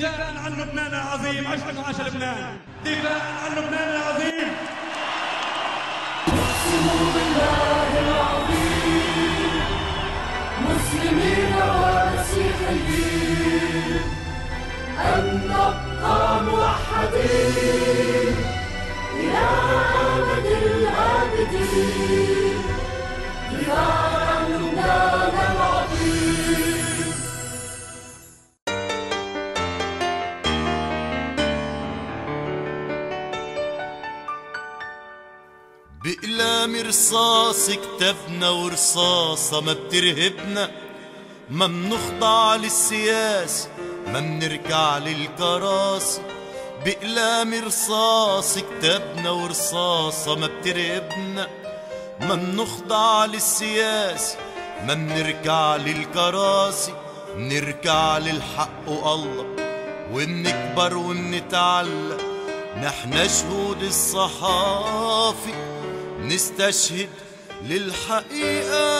دفاعا عن لبنان العظيم عشنا وعاش لبنان. دفاعا عن لبنان العظيم. مسلمين ومسيحيين أن نبقى موحدين. بأقلام رصاص كتبنا ورصاصة ما بترهبنا ما منخضع للسياسة ما منركع للكراسة بأقلام رصاص كتبنا ورصاصة ما بترهبنا ما منخضع للسياسة ما منركع للكراسي منركع للحق والله ومنكبر ومنتعلق نحن شهود الصحافي نستشهد للحقيقة.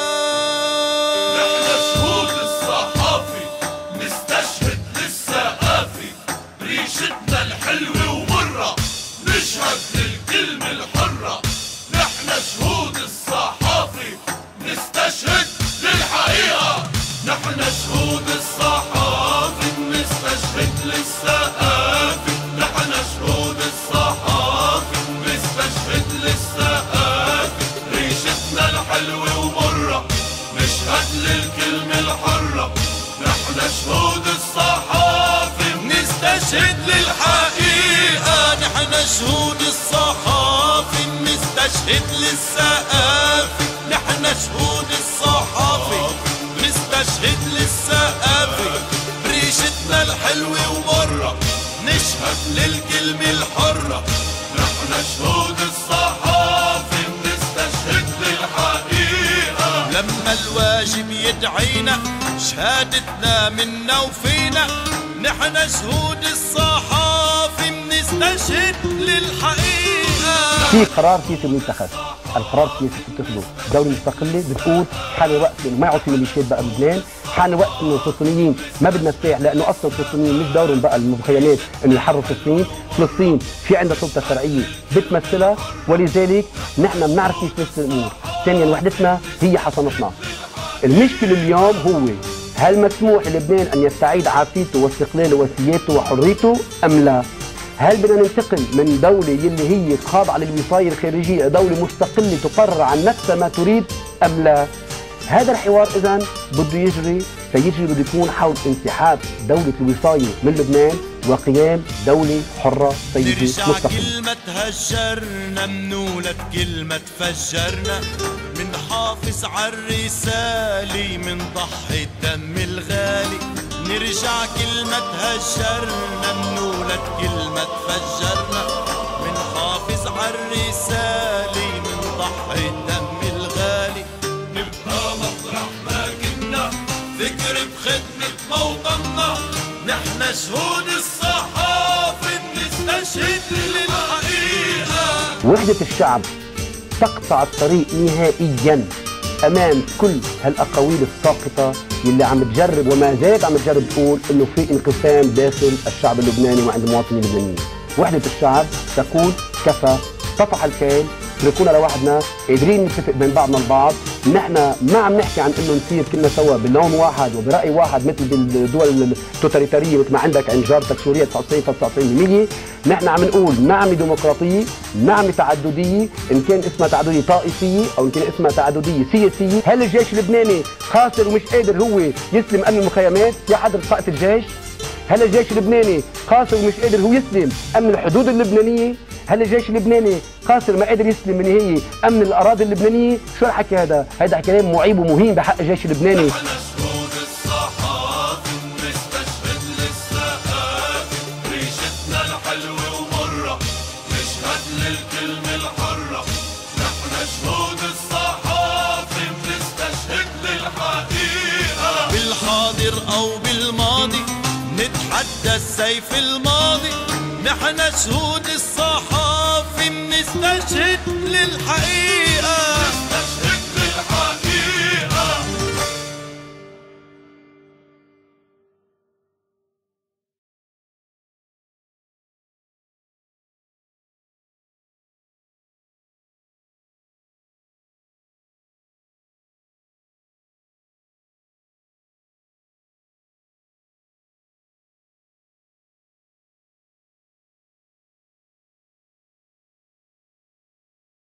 نشهد للكلمة الحرة. نحن شهود الصحافي نستشهد للحقيقة. نحن شهود الصحافي نستشهد للثقافي نحن شهود الصحافي نستشهد للثقافي ريشتنا الحلوة ومرة. نشهد للكلمة الحرة. نحن شهود الواجب يدعينا شهادتنا منا وفينا. نحن شهود الصحافي بنستشهد للحقيقة. في قرار سياسي متخذ القرار السياسي بتتخذه دولة مستقلة بتقول حان الوقت إنه ما يعود في ميليشيات بقى بلبنان حان الوقت إنه الفلسطينيين ما بدنا سلاح لأنه أصلا الفلسطينيين مش دورهم بقى المخيمات إنه يحرروا فلسطين، فلسطين في عندها سلطة شرعية بتمثلها ولذلك نحن بنعرف كيف تمثل الأمور، ثانيا وحدتنا هي حصانتنا. المشكلة اليوم هو هل مسموح للبنان أن يستعيد عافيته واستقلاله وسيادته وحريته أم لا؟ هل بدنا ننتقل من دولة يلي هي خاضعة للوصاية الخارجية دولة مستقلة تقرر عن نفسها ما تريد أم لا؟ هذا الحوار إذا بده يجري فيجري بده يكون حول انسحاب دولة الوصاية من لبنان وقيام دولة حرة مستقلة كل ما تهجرنا منولد كل ما تفجرنا منحافظ عالرسالة من ضحي الدم الغالي. نرجع كل ما تهجرنا منولد كل ما تفجرنا منحافظ عالرسالة من ضحي الدم بنستشهد للحقيقة وحدة الشعب تقطع الطريق نهائيا أمام كل هالأقاويل الساقطة يلي عم تجرب وما زالت عم تجرب تقول إنه في انقسام داخل الشعب اللبناني وعند المواطنين اللبنانيين. وحدة الشعب تقول كفى طفح الكيل اتركونا لوحدنا قادرين نتفق بين بعضنا البعض نحن ما عم نحكي عن إنه نصير كلنا سوا بلون واحد وبرأي واحد مثل بالدول التوتاليتارية مثل ما عندك عند جارتك سوريا 99.99% نحن عم نقول نعم ديمقراطيه نعم تعدديه إن كان اسمها تعددية طائفية أو إن كان اسمها تعددية سياسية هل الجيش اللبناني خاسر ومش قادر هو يسلم أمن المخيمات؟ يا حضرة قائد الجيش. هل الجيش اللبناني قاصر ومش قادر هو يسلم أمن الحدود اللبنانية؟ هل الجيش اللبناني قاصر ما قادر يسلم من هي أمن الأراضي اللبنانية؟ شو الحكي هذا؟ هذا كلام معيب ومهين بحق الجيش اللبناني. بالماضي نتحدى السيف الماضي نحن شهود الصحافة استشهد للحقيقة.